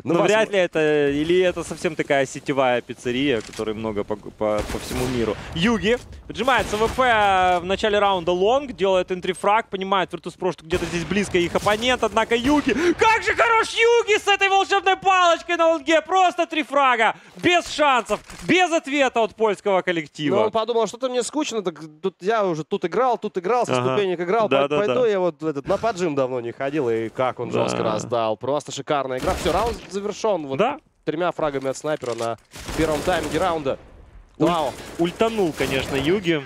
Ну, Но вас- вряд ли это... Или это совсем такая сетевая пиццерия, которой много по, по- по всему миру. Юги поджимается ВП в начале раунда лонг, делает энтрифраг, понимает Virtus.pro, что где-то здесь близко их оппонент, однако Юги... Как же хорош Юги с этой волшебной палочкой на лонге! Просто три фрага! Без шансов, без ответа от польского Ну, коллектива. он подумал, что-то мне скучно, так тут я уже тут играл, тут играл, со Ага. ступенек играл, Да, пой- да, пойду да. я вот этот, на поджим давно не ходил, и как он Да. жестко раздал. Просто шикарная игра. Все, раунд завершен. Вот Да, тремя фрагами от снайпера на первом тайминге раунда. Уль- Вау. ультанул, конечно, Юги.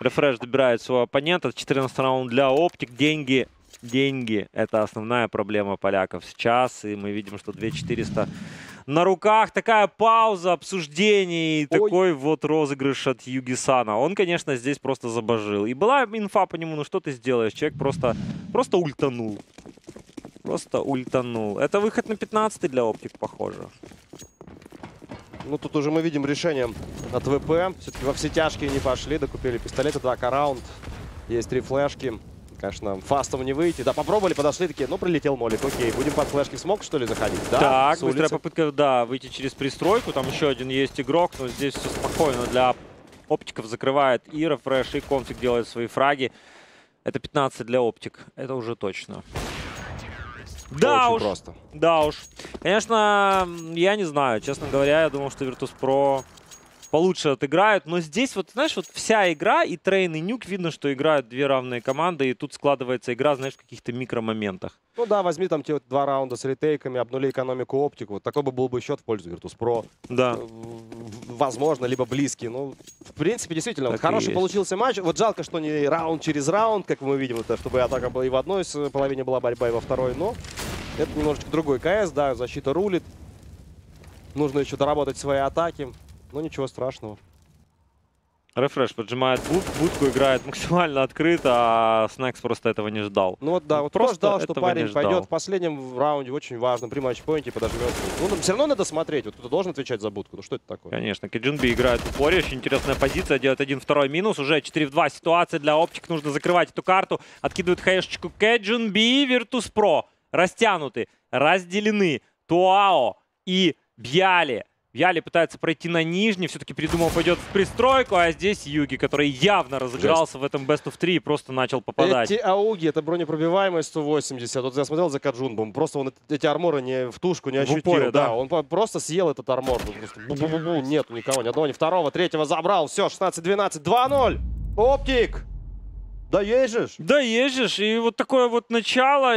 Рефреш добирает своего оппонента. 14 раунд для Оптик. Деньги. Деньги — это основная проблема поляков сейчас. И мы видим, что 2400 на руках. Такая пауза обсуждений. и Ой. Такой вот розыгрыш от Юги-сана. Он, конечно, здесь просто забожил. И была инфа по нему, ну что ты сделаешь? Человек просто, просто ультанул. Просто ультанул. Это выход на 15 для Оптик, похоже. Ну, тут уже мы видим решение от ВП. Все-таки во все тяжкие не пошли, докупили пистолеты, 2 раунд. Есть три флешки. Конечно, фастом не выйти. Да, попробовали, подошли такие, ну, прилетел молик. Окей, будем под флешки смог, что ли, заходить? Да, Так, быстрая попытка, да, выйти через пристройку. Там еще один есть игрок, но здесь все спокойно для оптиков. Закрывает и рефреш, и конфиг делает свои фраги. Это 15 для OpTic. Это уже точно. Да Очень уж, просто. да уж. Конечно, я не знаю. Честно говоря, я думал, что Virtus.pro получше отыграют. Но здесь вот, знаешь, вот вся игра, и Трейн, и Нюк, видно, что играют две равные команды. И тут складывается игра, знаешь, в каких-то микромоментах. Ну да, возьми там те вот два раунда с ретейками, обнули экономику оптику. Вот такой бы был бы счет в пользу Virtus.pro. Да. Э, Возможно, либо близкий. Ну, в принципе, действительно, вот Так хороший есть. получился матч. Вот жалко, что не раунд через раунд, как мы видим, это чтобы атака была и в одной половине была борьба, и во второй. Но это немножечко другой КС, да, защита рулит. Нужно еще доработать свои атаки. Но ничего страшного. Рефреш поджимает буд, будку, играет максимально открыто, а Снекс просто этого не ждал. Ну вот да, Ну, вот просто ждал, что парень пойдет в последнем раунде, очень важном, при матчпоинте, подожмет. Ну, нам все равно надо смотреть, вот кто-то должен отвечать за будку. Ну что это такое? Конечно, Киджинби играет в упоре, очень интересная позиция, делает один второй минус, уже 4 в 2 ситуация для оптик, нужно закрывать эту карту, откидывает хэшечку Кэджинби, Virtus.pro, растянуты, разделены, Туао и Бьяли. Бьяли пытается пройти на нижний, все-таки передумал, пойдет в пристройку, а здесь Юги, который явно разыгрался в этом Best of 3 и просто начал попадать. Эти ауги, это бронепробиваемость 180. Вот я смотрел за Каджунбом, просто он эт- эти арморы не в тушку не В ощутил. упоре, да. он по- просто съел этот армор. Ну, просто бу-бу-бу-бу. Нету никого, ни одного, ни второго, третьего забрал. Все, 16-12, 2-0. Оптик! Да ж. Да ежешь, и вот такое вот начало.